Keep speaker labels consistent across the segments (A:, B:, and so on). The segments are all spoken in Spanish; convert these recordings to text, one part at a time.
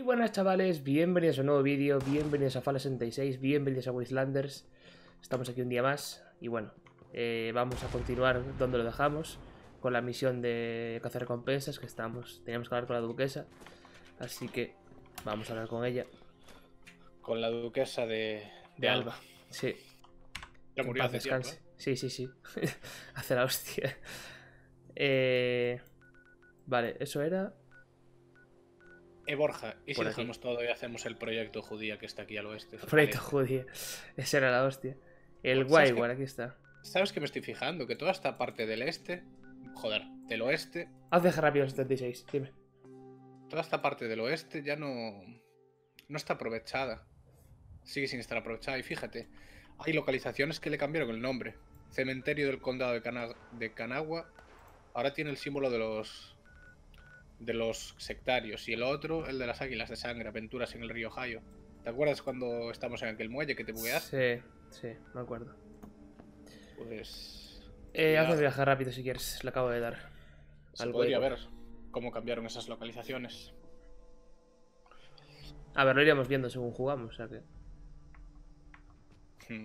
A: Muy buenas chavales, bienvenidos a un nuevo vídeo, bienvenidos a Fallout 66, bienvenidos a Wastelanders Estamos aquí un día más y bueno, eh, vamos a continuar donde lo dejamos Con la misión de cazar recompensas que estamos, teníamos que hablar con la duquesa Así que vamos a hablar con ella
B: Con la duquesa de, de Alba.
A: Sí,
B: Ya murió hace tiempo,
A: descanse. Sí, sí, sí. Hace la hostia. Eh, Vale, eso era.
B: Eh, Borja, ¿y si
A: Por aquí.
B: dejamos todo y hacemos el proyecto judía que está aquí al oeste?
A: Proyecto judío. Esa era la hostia. El
B: Pues, ¿sabes
A: Guayguar, aquí está.
B: ¿Sabes que me estoy fijando? Que toda esta parte del este, joder, del oeste,
A: Haz dejar rápido el 76, dime.
B: toda esta parte del oeste ya no, no está aprovechada. Sigue sin estar aprovechada. Y fíjate, hay localizaciones que le cambiaron el nombre. Cementerio del condado de, Cana- de Kanagua ahora tiene el símbolo de los de los sectarios y el otro el de las águilas de sangre, aventuras en el río Ohio. ¿Te acuerdas cuando estamos en aquel muelle que te bugueaste?
A: Sí, sí, me acuerdo.
B: Pues
A: Eh,
B: Ya.
A: haz el viaje rápido si quieres, le acabo de dar.
B: se
A: Al
B: podría ver cómo cambiaron esas localizaciones.
A: A ver, lo iríamos viendo según jugamos, o sea que.
B: Hmm,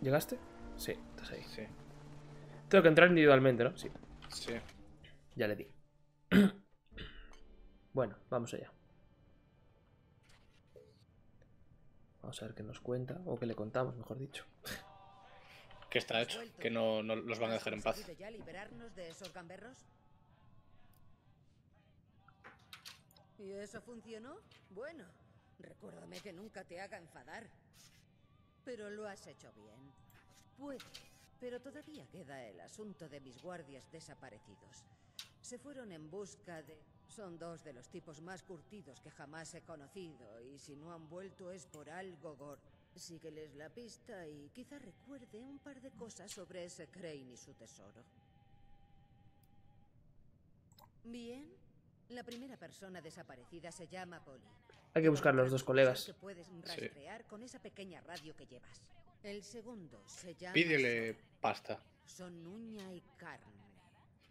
A: ¿Llegaste? Sí, estás ahí.
B: Sí,
A: Tengo que entrar individualmente, ¿no? Sí,
B: sí.
A: ya le di. bueno, vamos allá. Vamos a ver qué nos cuenta, o qué le contamos, mejor dicho.
B: ¿Qué está hecho? Que no, no los van a dejar en paz.
C: conseguido ya liberarnos de esos gamberros? ¿Y eso funcionó? Bueno, recuérdame que nunca te haga enfadar. Pero lo has hecho bien. Puede, pero todavía queda el asunto de mis guardias desaparecidos. Se fueron en busca de... Son dos de los tipos más curtidos que jamás he conocido, y si no han vuelto es por algo gor. Sígueles la pista y quizá recuerde un par de cosas sobre ese Crane y su tesoro. Bien. La primera persona desaparecida se llama Polly.
A: Hay que buscar los dos colegas.
C: Que puedes rastrear con esa pequeña radio que llevas. El segundo se llama
B: Pídele pasta.
C: Son uña y carne.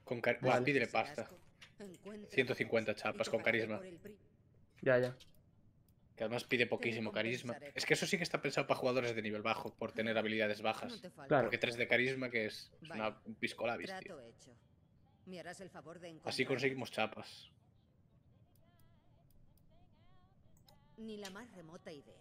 B: Con car-
A: Vale.
B: Buah, pídele pasta.
C: co- Encuentra
B: 150
C: dos y
B: chapas con carisma.
A: Ya, ya.
B: Que además pide poquísimo carisma. Es que eso sí que está pensado para jugadores de nivel bajo, por tener habilidades bajas.
A: Claro.
B: Porque 3 de carisma, que es, es una,
C: Vale.
B: un pisco labis, tío.
C: Trato hecho. ¿Me harás el favor de
B: Así conseguimos chapas.
C: Ni la más remota idea.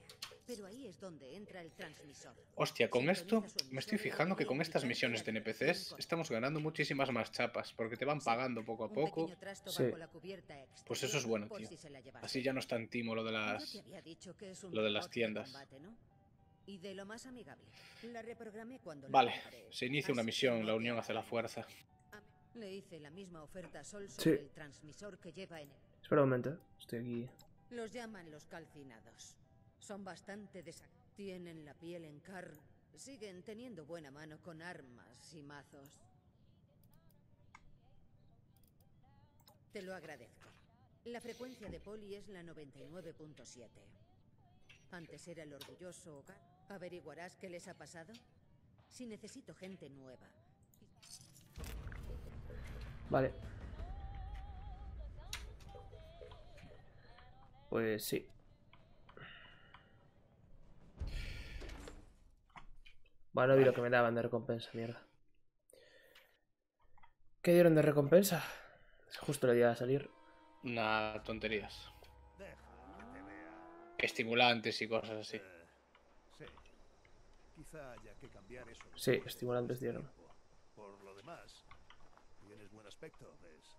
C: Pero ahí es donde entra el transmisor.
B: Hostia, con esto me estoy fijando que con estas misiones de NPCs estamos ganando muchísimas más chapas, porque te van pagando poco a poco.
A: Sí.
B: Pues eso es bueno, tío. Así ya no es tan timo lo de las... lo de las tiendas.
C: Y de lo más amigable. La reprogramé cuando la
B: Vale, se inicia una misión, la unión hace la fuerza.
C: Le hice la misma oferta a Sol
A: Sí.
C: sobre el transmisor que lleva en él.
A: Espera un momento, ¿eh? estoy aquí.
C: Los llaman los calcinados. Son bastante desac... Tienen la piel en carne. Siguen teniendo buena mano con armas y mazos. Te lo agradezco. La frecuencia de poli es la 99.7. Antes era el orgulloso. ¿Averiguarás qué les ha pasado? Si necesito gente nueva.
A: Vale. Pues sí. Bueno, vi lo que me daban de recompensa, mierda. ¿Qué dieron de recompensa? Justo le día de salir.
B: Nah, tonterías. Estimulantes y cosas así.
D: Sí. Quizá haya que cambiar eso.
A: Sí,
D: después de
A: estimulantes dieron.
D: tiempo. Por lo demás, tienes buen aspecto, ¿ves?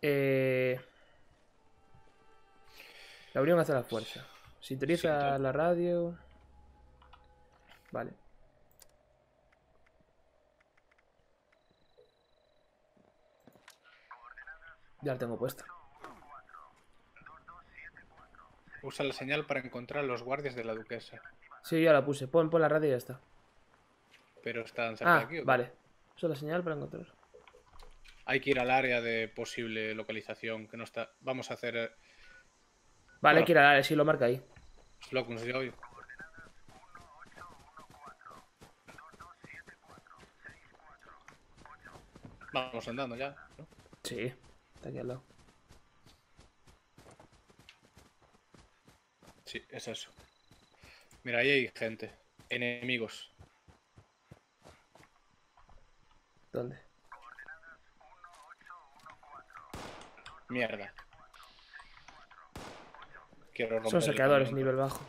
A: Eh... La unión hace la fuerza. Sintoniza la radio. Vale. Ya la tengo puesta.
B: Usa la señal para encontrar a los guardias de la duquesa.
A: Sí, ya la puse. Pon, pon la radio y ya está.
B: Pero están cerca de
A: Ah,
B: aquí. ¿o
A: vale. Usa la señal para encontrar.
B: Hay que ir al área de posible localización que no está. Vamos a hacer eh,
A: Vale,
B: Bueno.
A: que ir a la sí lo marca ahí.
B: Slocums de hoy. Vamos andando ya. ¿no?
A: Sí, está aquí al lado.
B: Sí, es eso. Mira, ahí hay gente. Enemigos.
A: ¿Dónde?
B: Mierda. Quiero romper
A: Son saqueadores, nivel bajo.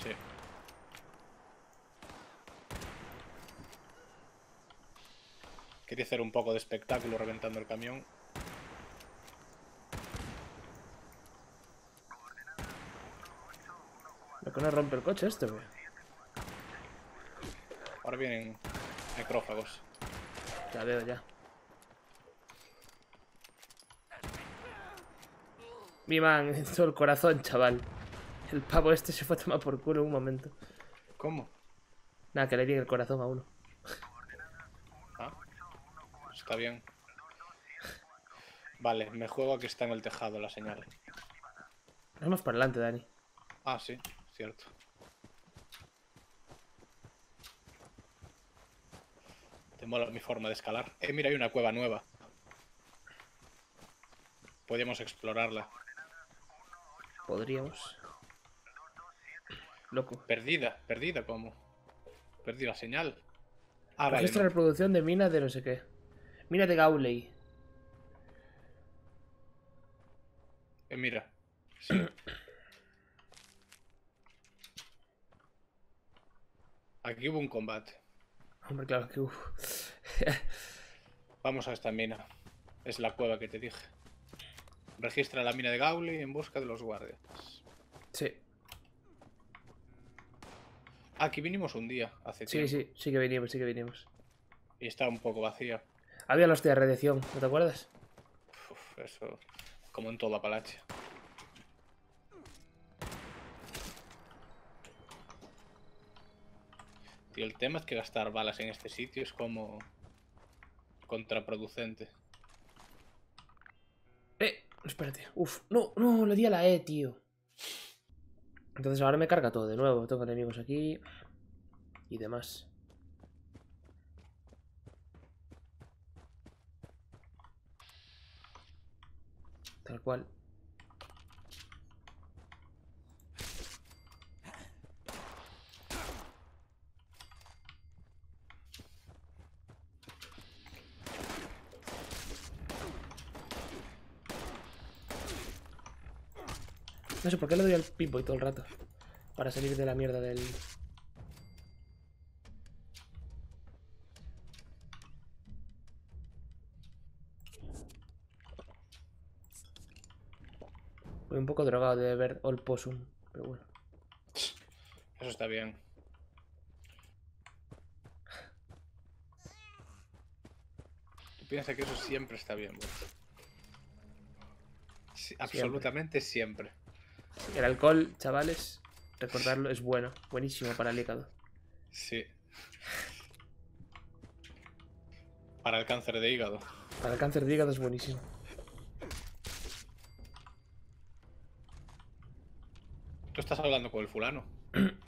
B: Sí. Quería hacer un poco de espectáculo reventando el camión.
A: Lo que no rompe el coche este, güey.
B: Ahora vienen necrófagos.
A: Ya veo, ya. Mi man, todo el corazón, chaval. El pavo este se fue a tomar por culo en un momento.
B: ¿Cómo?
A: Nada, que le di en el corazón a uno.
B: Ah, está bien. Vale, me juego a que está en el tejado la señal.
A: Vamos para adelante, Dani.
B: Ah, sí, cierto. Te mola mi forma de escalar. Eh, mira, hay una cueva nueva. Podríamos explorarla.
A: Podríamos. Loco.
B: Perdida, perdida, ¿cómo? Perdí la señal. Ah, vale.
A: Registro de
B: no.
A: reproducción de mina de no sé qué. Mina de Gauley.
B: Eh, mira. Sí. Aquí hubo un combate.
A: Hombre, claro que. uf.
B: Vamos a esta mina. Es la cueva que te dije. Registra la mina de Gauli en busca de los guardias.
A: Sí,
B: Aquí vinimos un día, hace
A: sí,
B: tiempo.
A: sí, sí que venimos, sí que venimos.
B: Y está un poco vacía.
A: Había los de radiación, ¿no te acuerdas?
B: Uf, eso. Como en toda Apalache. Tío, el tema es que gastar balas en este sitio es como. contraproducente.
A: Espérate. Uf, no, no, le di a la E, tío. Entonces ahora me carga todo de nuevo. Tengo enemigos aquí. Y demás. Tal cual. No sé por qué le doy al Pip-Boy todo el rato. Para salir de la mierda del... Voy un poco drogado de ver All Possum, pero bueno.
B: Eso está bien. Tú piensas que eso siempre está bien, bro. Sí, absolutamente siempre.
A: El alcohol, chavales, recordarlo, es bueno. Buenísimo para el hígado.
B: Sí. Para el cáncer de hígado.
A: Para el cáncer de hígado es buenísimo.
B: Tú estás hablando con el fulano.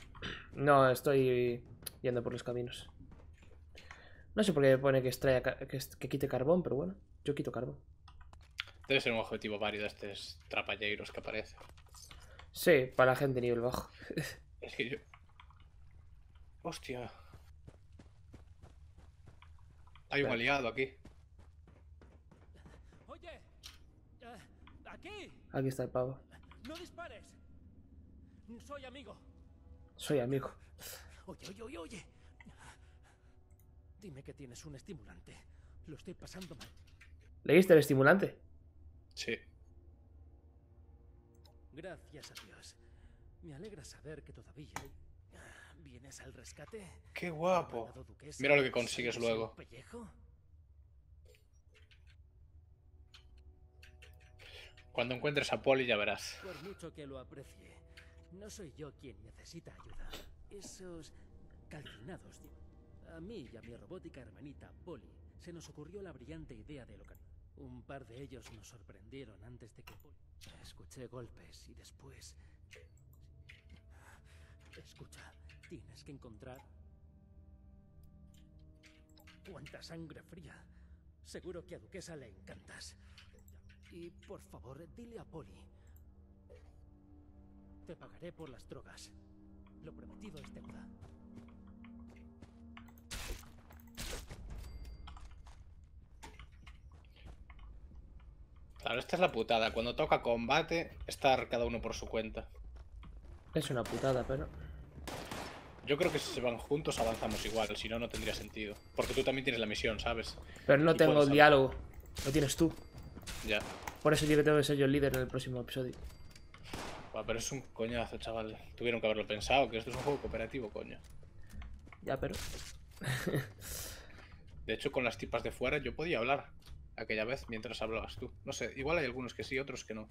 A: No, estoy yendo por los caminos. No sé por qué pone que, extraiga ca- que, quite carbón, pero bueno, yo quito carbón.
B: Debe ser un objetivo válido estos trapalleiros que aparecen.
A: Sí, para la gente de nivel bajo.
B: Es que yo. Hostia. Hay un aliado aquí.
E: Oye, eh, aquí,
A: Aquí está el pavo.
E: no dispares. Soy amigo.
A: Soy amigo.
E: Oye, oye, oye, oye. Dime que tienes un estimulante. Lo estoy pasando mal.
A: ¿Leíste el estimulante?
B: Sí.
E: Gracias a Dios. Me alegra saber que todavía hay- Ah, ¿Vienes al rescate?
B: Qué guapo. Mira lo que consigues
E: ¿sigues
B: luego. Cuando encuentres a Polly ya verás.
E: Por mucho que lo aprecie, no soy yo quien necesita ayuda. Esos calcinados. A mí y a mi robótica hermanita Polly se nos ocurrió la brillante idea de localizar. Un par de ellos nos sorprendieron antes de que. Escuché golpes y después. Escucha, tienes que encontrar. cuánta sangre fría. Seguro que a Duquesa le encantas. Y por favor, dile a Polly. Te pagaré por las drogas. Lo prometido es deuda.
B: Claro, esta es la putada. Cuando toca combate, estar cada uno por su cuenta.
A: Es una putada, pero...
B: Yo creo que si se van juntos avanzamos igual, si no, no tendría sentido. Porque tú también tienes la misión, ¿sabes?
A: Pero no
B: Y
A: tengo el diálogo. Lo tienes tú.
B: Ya.
A: Por eso digo que tengo que ser yo el líder en el próximo episodio.
B: Buah, pero es un coñazo, chaval. Tuvieron que haberlo pensado, que esto es un juego cooperativo, coño.
A: Ya, pero...
B: De hecho, con las tipas de fuera yo podía hablar aquella vez mientras hablabas tú. No sé, igual hay algunos que sí, otros que no.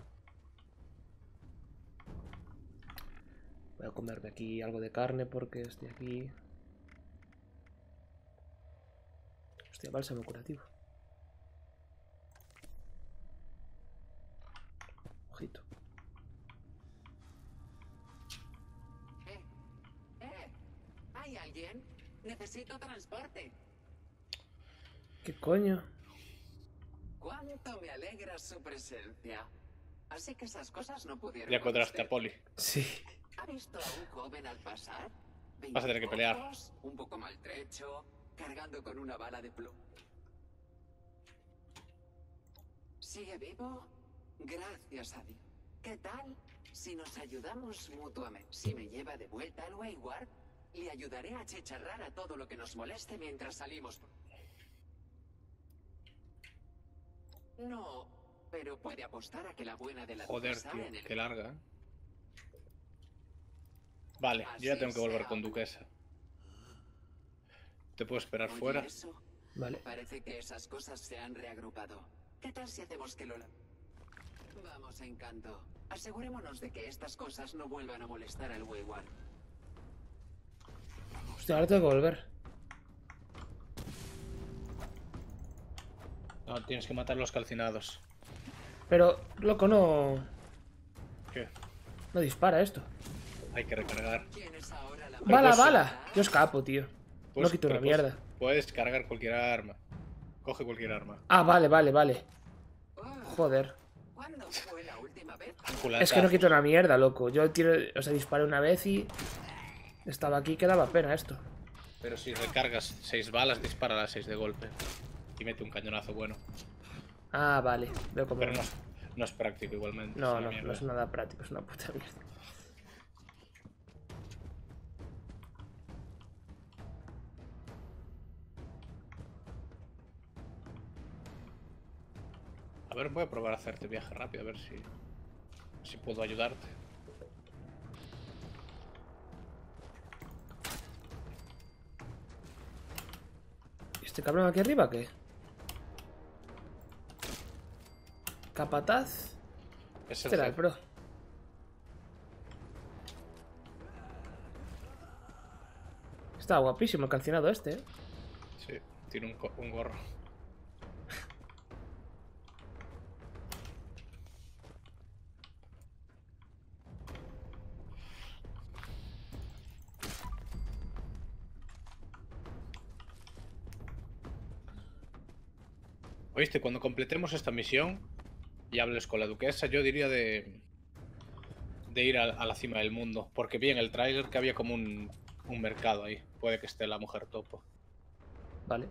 A: Voy a comerme aquí algo de carne porque estoy aquí... Hostia, bálsamo curativo. Ojito.
F: Eh, eh, ¿hay alguien? Necesito transporte.
A: ¿Qué coño?
F: Cuánto me alegra su presencia. Así que esas cosas no pudieron.
B: Ya
F: con
B: encontraste a. Poli.
A: Sí.
F: ¿Ha visto a un joven al pasar?
B: Vas a tener que pelear.
F: Un poco maltrecho, cargando con una bala de plomo. ¿Sigue vivo? Gracias a Dios. ¿Qué tal si nos ayudamos mutuamente? Si me lleva de vuelta al Wayward, le ayudaré a chicharrar a todo lo que nos moleste mientras salimos. No, pero puede apostar a que la buena de la
B: Joder, tío,
F: en el
B: qué larga. ¿eh? Vale, yo ya tengo que volver con Duquesa. ¿Te puedo esperar
F: Oye,
B: fuera?
F: eso,
A: Vale.
F: Parece que esas cosas se han reagrupado. ¿Qué tal si hacemos que Lola... Vamos, encanto. Asegurémonos de que estas cosas no vuelvan a molestar al Wayward.
A: Hostia, ahora tengo que volver.
B: No, tienes que matar los calcinados.
A: Pero, loco, no...
B: ¿Qué?
A: No dispara esto.
B: Hay que recargar.
F: ¿Quién es ahora la
A: ¡Bala,
B: pues-
A: bala! Yo escapo, tío. No
B: Pues-
A: quito una
B: pues-
A: mierda.
B: Puedes cargar cualquier arma. Coge cualquier arma.
A: Ah, vale, vale, vale.
F: Oh,
A: Joder.
F: ¿Cuándo fue la última vez?
A: Es que no quito una mierda, loco. Yo tiro... O sea, disparé una vez y... Estaba aquí que daba pena esto.
B: Pero si recargas 6 balas, dispara las 6 de golpe. Y mete un cañonazo bueno.
A: Ah, vale. Veo cómo...
B: Pero no es, no es práctico igualmente.
A: No, no, no es nada práctico, es una puta mierda.
B: A ver, voy a probar a hacerte viaje rápido, a ver si, si puedo ayudarte.
A: ¿Y este cabrón aquí arriba qué? Capataz.
B: Es
A: Este el
B: jefe.
A: pro. Está guapísimo el calcinado este, ¿eh?
B: Sí, tiene un, un gorro. Oíste, cuando completemos esta misión y hables con la duquesa, yo diría de, de ir a, a la cima del mundo. Porque vi en el tráiler que había como un, un mercado ahí. Puede que esté la mujer topo.
A: Vale.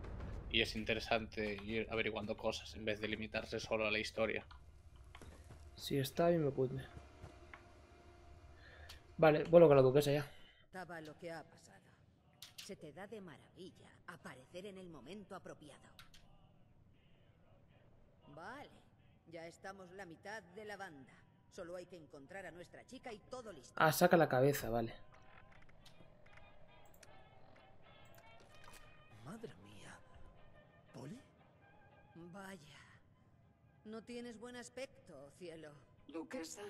B: Y es interesante ir averiguando cosas en vez de limitarse solo a la historia.
A: Si está bien me puede. Vale, vuelvo con la duquesa ya.
C: Estaba lo que ha pasado. Se te da de maravilla aparecer en el momento apropiado. Vale, ya estamos la mitad de la banda. Solo hay que encontrar a nuestra chica y todo listo.
A: Ah, saca la cabeza, vale.
E: Madre mía. ¿Poli?
C: Vaya. No tienes buen aspecto, cielo.
F: Duquesa,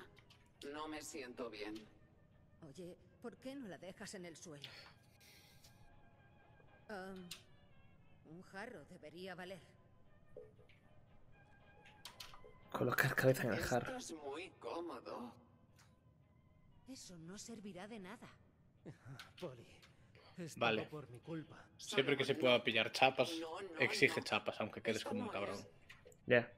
F: no me siento bien.
C: Oye, ¿por qué no la dejas en el suelo? Un jarro debería valer.
A: Colocar cabeza en el
F: Esto
A: jarro.
F: es muy cómodo.
C: Eso no servirá de nada.
E: Poli, Es todo
B: Vale.
E: por mi culpa.
B: Siempre que se pueda pillar chapas,
F: No, no,
B: exige
F: no.
B: chapas, aunque quedes como un cabrón.
A: Ya.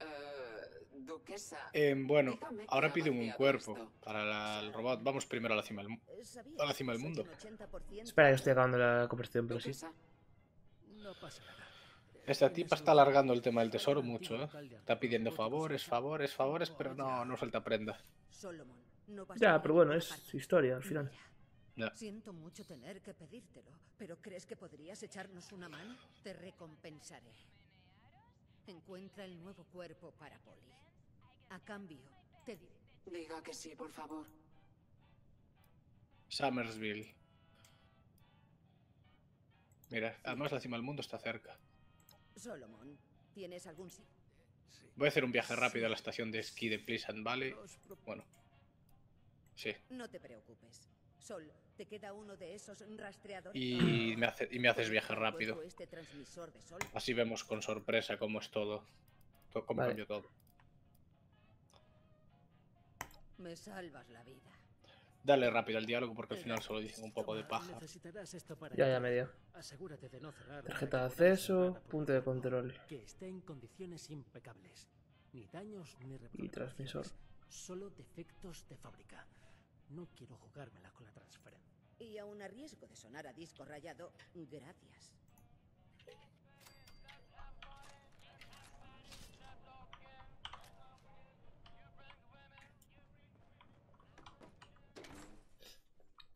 F: Eh, duquesa.
B: Em, bueno, ahora
F: qué ha
B: pide un cuerpo
F: esto.
B: para la- el robot. Vamos primero a la cima del mundo.
C: ¿Sabías
B: A la cima del mundo.
C: soy un 80%
A: Espera que estoy acabando la conversación, pero sí.
E: No pasa nada.
B: Esta tipa está alargando el tema del tesoro mucho, ¿eh? Está pidiendo favores, favores, favores, pero no, no suelta prenda.
A: Ya, pero bueno, es historia al final.
B: Ya.
C: Siento mucho tener que pedírtelo, pero ¿crees que podrías echarnos una mano? Te recompensaré. Encuentra el nuevo cuerpo para Polly. A cambio, te diré.
F: diga que sí, por favor.
B: Summersville. Mira, además la cima del mundo está cerca.
C: Solomon, ¿tienes algún sí?
B: Voy a hacer un viaje rápido a la estación de esquí de Pleasant Valley. Bueno, sí.
C: No te preocupes. Sol, te queda uno de esos rastreadores.
B: Y me, hace- y me haces viaje
C: Encuentro
B: rápido.
C: Este.
B: Así vemos con sorpresa cómo es todo. to- Cómo
A: Vale.
B: cambió todo.
C: Me salvas la vida.
B: Dale rápido al diálogo porque al final solo dicen un poco de paja.
E: Necesitarás esto para
A: Ya, ya
E: entrar.
A: me dio.
E: Asegúrate de no cerrar.
A: Tarjeta de acceso, punto de control.
E: Que esté en condiciones impecables. Ni daños ni
A: Y transmisor.
E: Solo defectos de fábrica. No quiero jugármela con la transferencia.
C: Y aun a riesgo de sonar a disco rayado, gracias.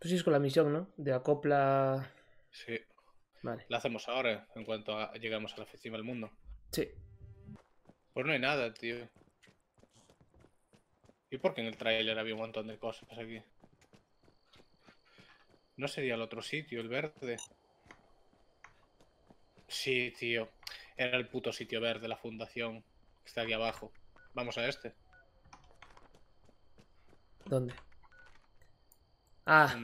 A: Pues sí, es con la misión, ¿no? De acopla.
B: Sí.
A: Vale.
B: La hacemos ahora, en cuanto a- llegamos a la cima del mundo.
A: Sí.
B: Pues no hay nada, tío. ¿Y por qué en el tráiler había un montón de cosas aquí? ¿No sería el otro sitio, el verde? Sí, tío. Era el puto sitio verde, la fundación. que Está aquí abajo. Vamos a este.
A: ¿Dónde? Ah,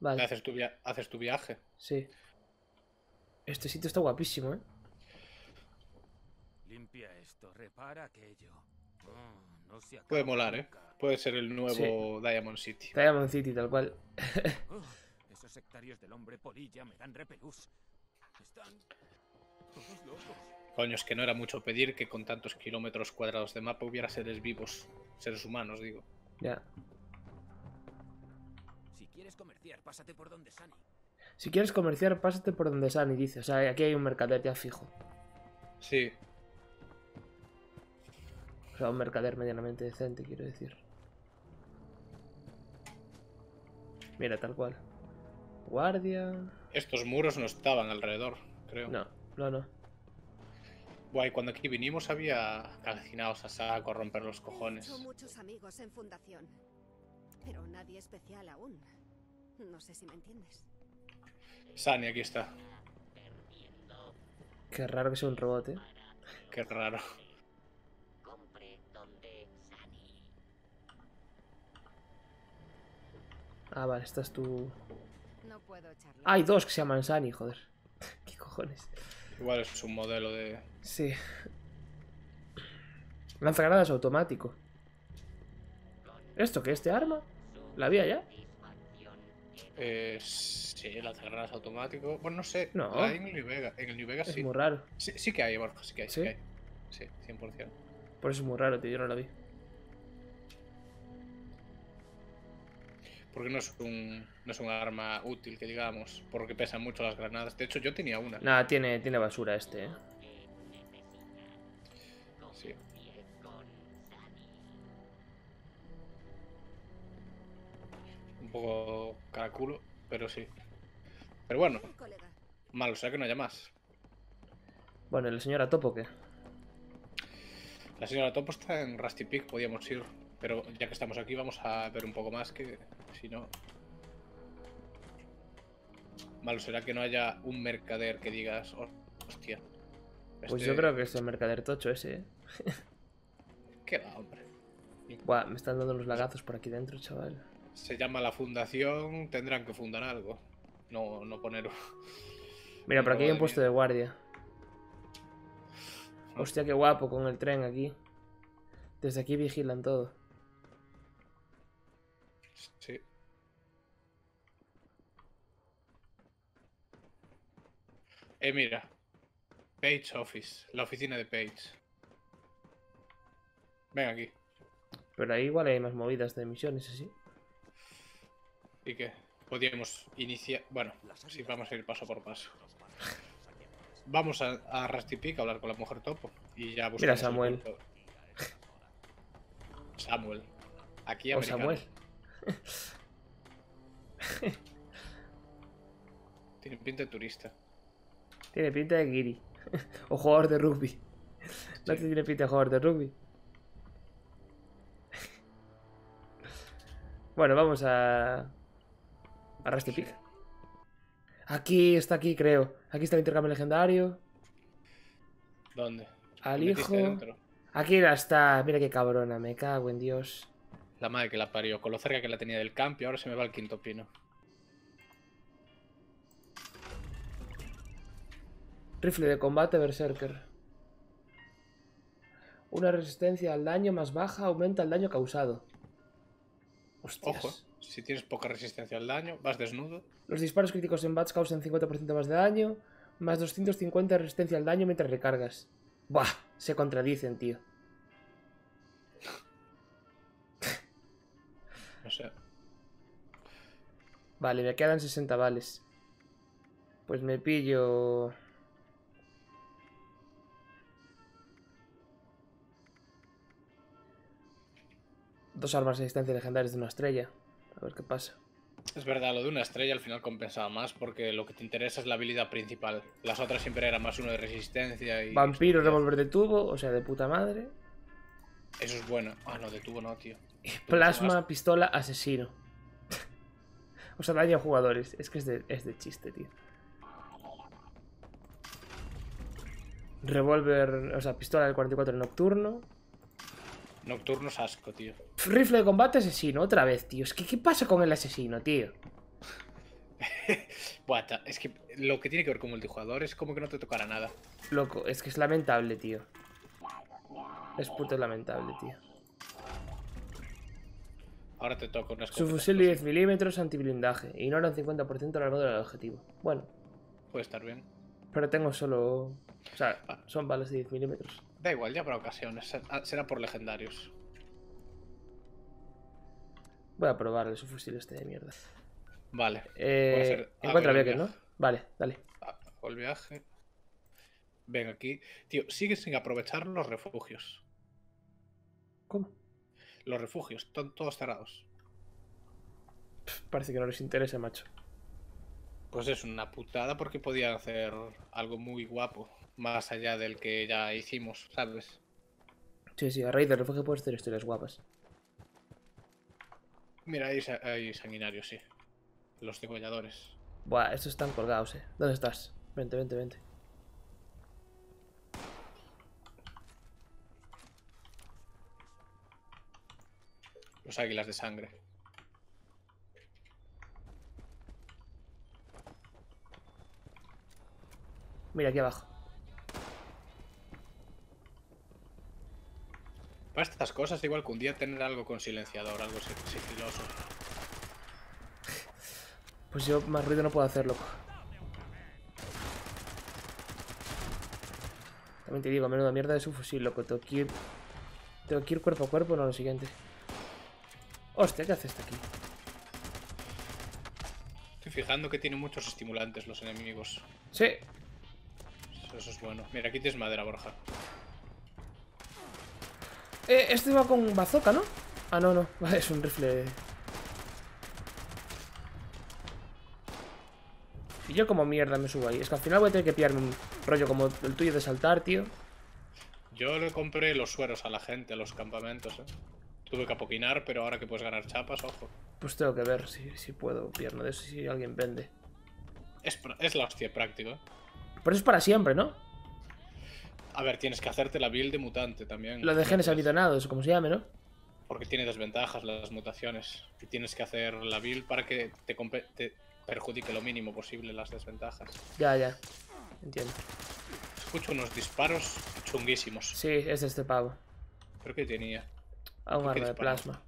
A: vale.
B: Haces tu, via- haces tu viaje.
A: Sí. Este sitio está guapísimo, ¿eh?
G: Limpia esto, repara aquello. Oh, no se
B: Puede molar, ¿eh? Puede ser el nuevo Diamond City.
A: Diamond City, tal cual.
G: Oh, esos sectarios del hombre polilla me dan repelús. Están todos locos.
B: Coño, es que no era mucho pedir que con tantos kilómetros cuadrados de mapa hubiera seres vivos. Seres humanos, digo.
A: Ya.
G: Si quieres comerciar, pásate por donde Sani.
A: Si quieres comerciar, pásate por donde Sani dice. O sea, aquí hay un mercader ya fijo.
B: Sí,
A: O sea, un mercader medianamente decente, quiero decir. Mira, tal cual. Guardia.
B: estos muros no estaban alrededor, creo.
A: No, no, no.
B: Guay, cuando aquí vinimos había calcinados a saco a romper los
H: He
B: cojones.
H: hecho muchos amigos en fundación, pero nadie especial aún. No sé si me entiendes.
B: Sani, aquí está.
A: Qué raro que sea un robot, ¿eh?
B: Qué raro.
A: Ah, vale, esta es tu...
H: No puedo echarlo.
A: Hay dos que se llaman Sani, joder. ¿Qué cojones?
B: Igual es un modelo de...
A: Sí. Lanzagranadas automático. ¿Esto qué? ¿Este arma? ¿La había ya?
B: Eh, sí, lanzagranadas automático. Bueno, no sé.
A: No.
B: la hay en el New Vegas. En el New Vegas
A: Es
B: sí.
A: muy raro.
B: sí. sí que hay, Borja, sí que hay. Sí,
A: ¿Sí?
B: que hay. Sí, 100%.
A: Por eso es muy raro, tío. Yo no la vi.
B: Porque no es un no es un arma útil, que digamos. Porque pesan mucho las granadas. De hecho, yo tenía una.
A: Nada, tiene, tiene basura este, ¿eh?
B: Un poco caraculo, pero sí. Pero bueno, malo, o sea que no haya más.
A: Bueno, ¿y la señora Topo qué?
B: La señora Topo está en Rusty Peak, podíamos ir. Pero ya que estamos aquí, vamos a ver un poco más que si no. Malo será que no haya un mercader que digas, "Oh, hostia.
A: Pues
B: este-
A: yo creo que es el mercader tocho ese, ¿eh?
B: ¿Qué va, hombre?
A: Buah, me están dando los lagazos por aquí dentro, chaval.
B: Se llama la fundación, tendrán que fundar algo. No, no poner.
A: Mira, por aquí hay un puesto de guardia. Hostia, qué guapo con el tren aquí. Desde aquí vigilan todo.
B: Sí. Eh, mira. Page Office, la oficina de Page. Ven aquí.
A: Pero ahí igual hay más movidas de misiones, así.
B: ¿Y qué? Podríamos iniciar. Bueno, sí, vamos a ir paso por paso. Vamos a, a Rusty Peak a hablar con la mujer topo. Y ya buscamos el
A: Samuel.
B: Samuel. Aquí
A: O
B: americano.
A: Samuel.
B: Tiene pinta de turista.
A: Tiene pinta de guiri. o jugador de rugby. No
B: Sí.
A: tiene pinta de jugador de rugby. bueno, vamos a... A Rusty Peak. Aquí, está aquí, creo. Aquí está el intercambio legendario.
B: ¿Dónde?
A: Al
B: ¿Te metiste
A: hijo.
B: dentro?
A: Aquí la está. Mira qué cabrona, me cago en Dios.
B: La madre que la parió. Con lo cerca que la tenía del campo y ahora se me va el quinto pino.
A: Rifle de combate Berserker. Una resistencia al daño más baja aumenta el daño causado. Hostias.
B: Ojo. Si tienes poca resistencia al daño, vas desnudo.
A: Los disparos críticos en bats causan 50% más de daño, más 250 de resistencia al daño mientras recargas. Buah, se contradicen, tío.
B: No sé.
A: Vale, me quedan 60 vales. Pues me pillo... Dos armas de distancia legendarias de una estrella. A ver qué pasa.
B: Es verdad, lo de una estrella al final compensaba más porque lo que te interesa es la habilidad principal. Las otras siempre eran más uno de resistencia y...
A: Vampiro, revólver de tubo, o sea, de puta madre.
B: Eso es bueno. Ah, no, de tubo no, tío.
A: Plasma, pistola, asesino. o sea, daño a jugadores. Es que es de, es de chiste, tío. Revólver, o sea, pistola del 44 nocturno.
B: Nocturno es asco, tío.
A: Rifle de combate asesino, otra vez, tío. Es que, ¿qué pasa con el asesino, tío?
B: Buah, ta- es que lo que tiene que ver con multijugador es como que no te tocará nada.
A: Loco, es que es lamentable, tío. Es puto lamentable, tío.
B: Ahora te toca una
A: Su fusil de 10 milímetros anti-blindaje. Ignora un 50% el armadura del objetivo. Bueno,
B: Puede estar bien.
A: pero tengo solo... O sea, son balas de 10 milímetros.
B: Da igual, ya para ocasiones. ah, Será por legendarios.
A: Voy a probar su fusil este de mierda.
B: Vale.
A: Eh,
B: ser- ah,
A: encuentra
B: el
A: Beacon, ¿no?
B: viaje.
A: Vale, dale.
B: Ah, el viaje. Ven aquí. Tío, sigues sin aprovechar los refugios.
A: ¿Cómo?
B: Los refugios, están todos cerrados.
A: Pff, Parece que no les interesa, macho.
B: Pues es una putada porque podían hacer algo muy guapo. Más allá del que ya hicimos, ¿sabes?
A: Sí, sí, a raíz del refugio puedes hacer historias guapas.
B: Mira, ahí hay sanguinarios, sí. Los degolladores.
A: Buah, estos están colgados, eh. ¿Dónde estás? Vente, vente, vente.
B: Los águilas de sangre.
A: Mira, aquí abajo.
B: Para estas cosas, igual que un día tener algo con silenciador, algo si- sigiloso.
A: Pues yo más ruido no puedo hacer, loco. También te digo, menuda mierda de su fusil, loco. Tengo que ir... Tengo que ir cuerpo a cuerpo, no lo siguiente. Hostia, ¿qué hace este aquí?
B: Estoy fijando que tiene muchos estimulantes los enemigos.
A: Sí.
B: Eso es bueno. Mira, aquí tienes madera, Borja.
A: Eh, este va con bazooka, ¿no? Ah, no, no. Vale, es un rifle. Y yo como mierda me subo ahí. Es que al final voy a tener que pillarme un rollo como el tuyo de saltar, tío.
B: Yo le compré los sueros a la gente, a los campamentos, ¿eh? Tuve que apoquinar, pero ahora que puedes ganar chapas, ojo.
A: Pues tengo que ver si, si puedo pillarme de eso, si alguien vende.
B: Es, es la hostia práctico, ¿eh?
A: Pero eso es para siempre, ¿no?
B: A ver, tienes que hacerte la build de mutante también.
A: Lo de genes almidonados, como se llame, ¿no?
B: Porque tiene desventajas las mutaciones. Y tienes que hacer la build para que te, perjudique lo mínimo posible las desventajas.
A: Ya, ya. Entiendo.
B: Escucho unos disparos chunguísimos.
A: Sí, es de este pavo.
B: Creo que tenía.
A: A un
B: ¿Qué
A: arma de plasma.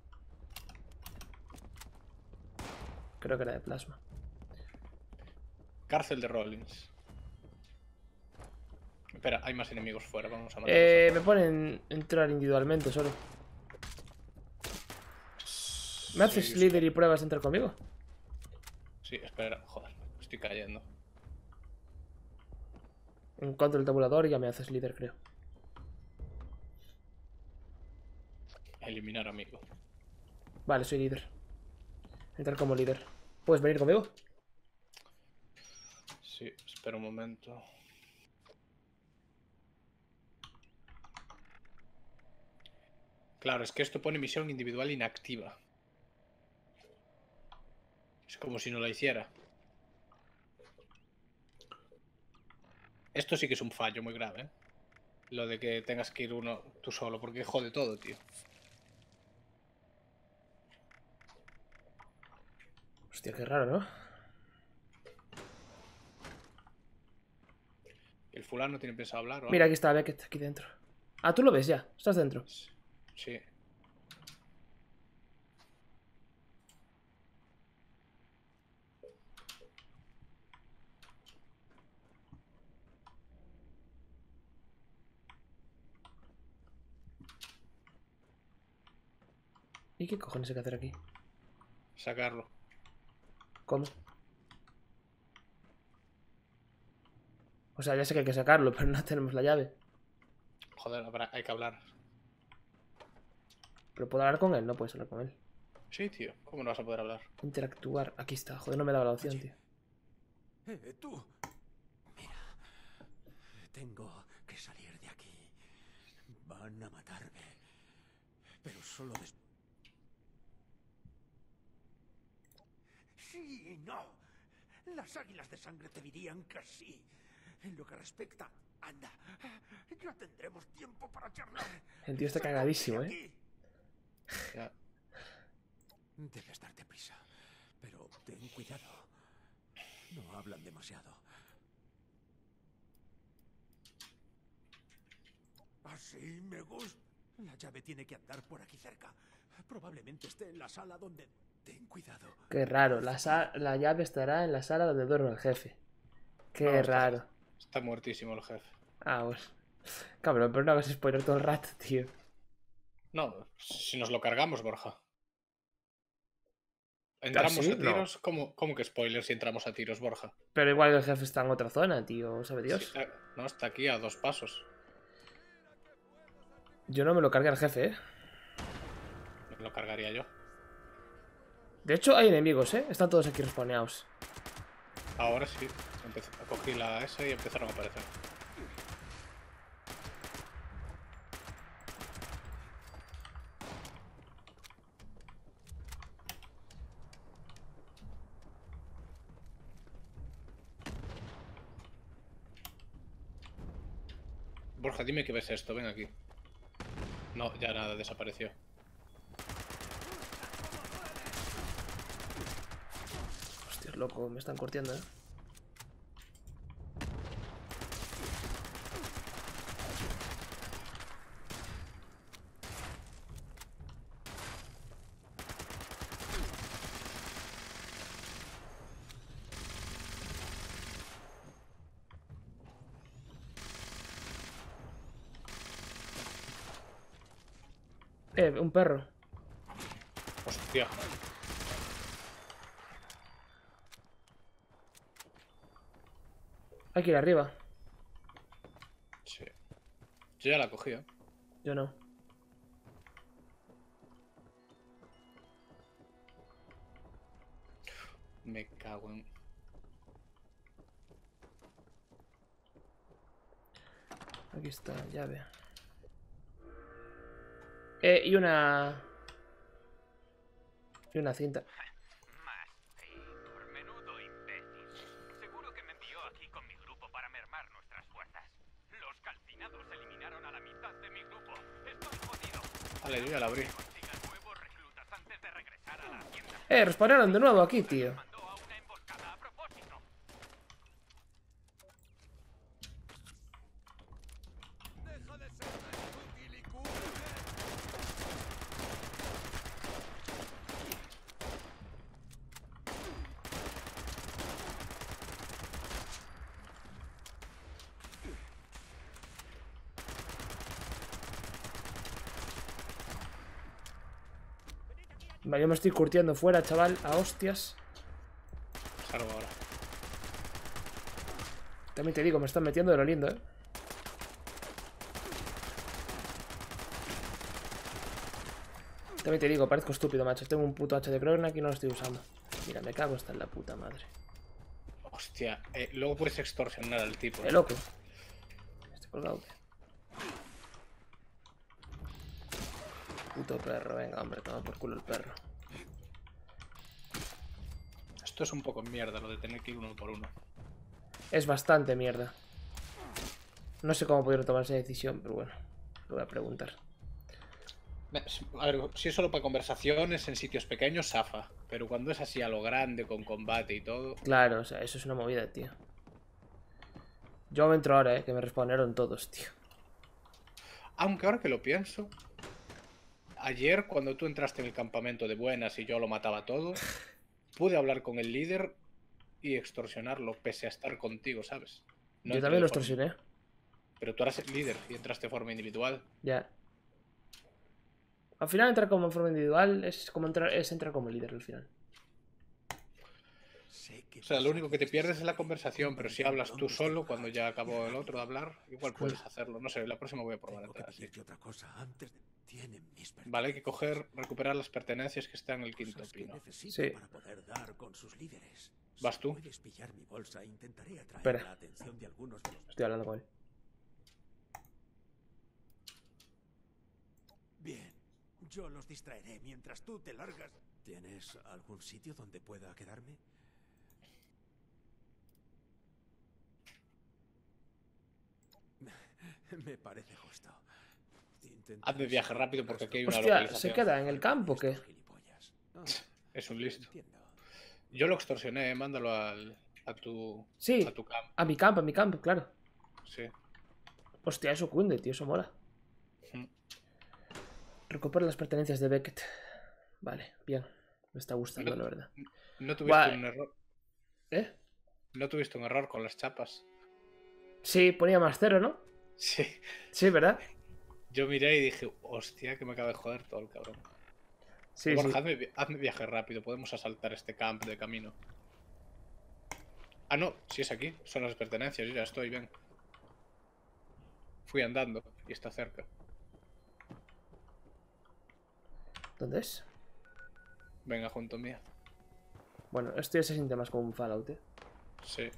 A: Creo que era de plasma.
B: Cárcel de Rollins. Espera, hay más enemigos fuera, vamos a matarlos.
A: Eh, me ponen entrar individualmente solo. ¿Me haces
B: Sí,
A: líder y pruebas de entrar conmigo?
B: Sí, espera, joder, estoy cayendo.
A: Encuentro el tabulador y ya me haces líder, creo.
B: Eliminar amigo.
A: Vale, soy líder. Entrar como líder. ¿Puedes venir conmigo?
B: Sí, espera un momento. Claro, es que esto pone misión individual inactiva. Es como si no la hiciera. Esto sí que es un fallo muy grave, ¿eh? Lo de que tengas que ir uno tú solo, porque jode todo, tío.
A: Hostia, qué raro, ¿no?
B: ¿El fulano tiene pensado hablar o
A: Mira, aquí está Beckett, aquí dentro. Ah, tú lo ves ya. Estás dentro.
B: Sí.
A: ¿Y qué cojones hay que hacer aquí?
B: Sacarlo.
A: ¿Cómo? O sea, ya sé que hay que sacarlo, pero no tenemos la llave.
B: Joder, habrá- hay que hablar.
A: Pero puedo hablar con él, no puedes hablar con él.
B: Sí, tío. ¿Cómo no vas a poder hablar?
A: Interactuar. Aquí está. Joder, no me daba la opción, tío.
D: Eh, tú. Mira. Tengo que salir de aquí. Van a matarme. Pero solo después. Sí, no. Las águilas de sangre te dirían que sí. En lo que respecta, anda. Ya tendremos tiempo para charlar.
A: El tío está cagadísimo, ¿eh?
B: Ya.
D: Debes darte prisa. Pero ten cuidado. No hablan demasiado. Así me gusta. La llave tiene que andar por aquí cerca. Probablemente esté en la sala donde... Ten cuidado.
A: Qué raro. La, sa- la llave estará en la sala donde duerme el jefe. Qué
B: No, está-
A: raro.
B: Está muertísimo el jefe.
A: Ah, bueno. Cabrón, pero no hagas spoiler todo el rato, tío.
B: No, si nos lo cargamos, Borja. ¿Entramos
A: sí?
B: a
A: No.
B: tiros? ¿Cómo, cómo que spoiler si entramos a tiros, Borja?
A: Pero igual el jefe está en otra zona, tío. ¿Sabe Dios?
B: Sí, está- no, está aquí a dos pasos.
A: Yo no me lo cargué al jefe, ¿eh?
B: Me lo cargaría yo.
A: De hecho, hay enemigos, ¿eh? Están todos aquí respawneados.
B: Ahora sí. Empecé, cogí la S y empezaron a aparecer. Borja, dime que ves esto, ven aquí. No, ya nada, desapareció.
A: Hostia, loco, me están corteando, ¿eh? Eh, un perro.
B: Hostia.
A: Hay que ir arriba.
B: Sí. Yo ya la cogí, ¿eh?
A: Yo no.
B: Me cago en...
A: Aquí está, llave. Eh, y una... Y una cinta.
F: Menudo imbécil. Seguro que me envió aquí con mi grupo para mermar nuestras fuerzas. Los calcinados eliminaron a la mitad de mi grupo. Estoy jodido.
B: Vale, yo ya la abrí.
F: Consiga nuevos reclutas antes de regresar a la hacienda.
A: Eh, respawnaron de nuevo aquí, tío.
F: Mandó a una emboscada a propósito.
I: Deja de ser tan inútil y cúbreme.
A: Va, Yo me estoy curtiendo fuera, chaval, a hostias.
B: Salgo ahora.
A: También te digo, me están metiendo de lo lindo, ¿eh? También te digo, parezco estúpido, macho. Tengo un puto H de Kronak y no lo estoy usando. Mira, me cago hasta en la puta madre.
B: Hostia, eh, luego puedes extorsionar al tipo.
A: ¡Eh, loco! Estoy colgado. ¿qué? Puto perro, venga, hombre, toma por culo el perro.
B: Esto es un poco mierda lo de tener que ir uno por uno.
A: Es bastante mierda. No sé cómo pudieron tomar esa decisión, pero bueno, lo voy a preguntar.
B: A ver, si es solo para conversaciones en sitios pequeños, zafa. Pero cuando es así a lo grande, con combate y todo.
A: Claro, o sea, eso es una movida, tío. Yo me entro ahora, eh, que me respondieron todos, tío.
B: Aunque ahora que lo pienso. Ayer, cuando tú entraste en el campamento de buenas y yo lo mataba todo, pude hablar con el líder y extorsionarlo, pese a estar contigo, ¿sabes? No
A: Yo también lo
B: forma-
A: extorsioné.
B: Pero tú eras el líder y entraste de forma individual.
A: Ya. Al final entrar como en forma individual es como entrar, es entrar como líder al final.
D: Sé que
B: O sea, lo único que te pierdes es la conversación, pero si hablas tú solo cuando ya acabó el otro de hablar, igual puedes
A: Claro.
B: hacerlo. No sé, la próxima voy a probar Vale, hay que coger, recuperar las pertenencias que están en el quinto pino.
A: Sí.
D: para poder dar con sus líderes.
B: ¿Vas tú?
D: Puedes pillar mi bolsa, intentaré atraer
A: Espera.
D: la atención de algunos de los...
A: Estoy hablando con él.
D: Bien, yo los distraeré mientras tú te largas. ¿Tienes algún sitio donde pueda quedarme? Me parece justo.
B: Haz de viaje rápido porque aquí hay una
A: Hostia, ¿se queda en el campo o qué?
B: Es un listo. Yo lo extorsioné, eh, mándalo al, a tu,
A: Sí,
B: a tu camp.
A: a mi campo, a mi campo, claro.
B: Sí.
A: Hostia, eso cunde, tío, eso mola.
B: Ujú.
A: Recupera las pertenencias de Beckett. Vale, bien. Me está gustando, la verdad.
B: No tuviste
A: Guay.
B: un error.
A: ¿Eh?
B: No tuviste un error con las chapas.
A: Sí, ponía más cero, ¿no?
B: Sí.
A: Sí, ¿verdad?
B: Yo miré y dije, hostia, que me acaba de joder todo el cabrón.
A: Sí,
B: Borja,
A: sí.
B: hazme, vi- hazme viaje rápido, podemos asaltar este camp de camino. Ah, no, si es aquí, son las pertenencias, yo ya estoy, bien. Fui andando y está cerca.
A: ¿Dónde es?
B: Venga, junto mía.
A: Bueno, esto ya se siente más como un Fallout, ¿eh?
B: Sí.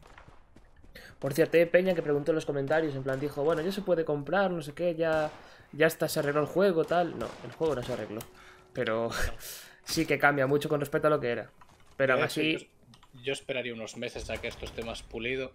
A: Por cierto, hay Peña que preguntó en los comentarios, en plan dijo, bueno, ya se puede comprar, no sé qué, ya, ya está, se arregló el juego, tal. No, el juego no se arregló. Pero sí que cambia mucho con respecto a lo que era. Pero aún así,
B: Yo, yo esperaría unos meses a que esto esté más pulido.